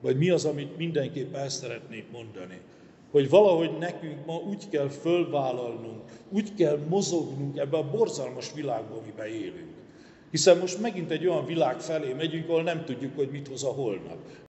vagy mi az, amit mindenképp el szeretnék mondani, hogy valahogy nekünk ma úgy kell fölvállalnunk, úgy kell mozognunk ebbe a borzalmas világba, amiben élünk. Hiszen most megint egy olyan világ felé megyünk, ahol nem tudjuk, hogy mit hoz a holnap.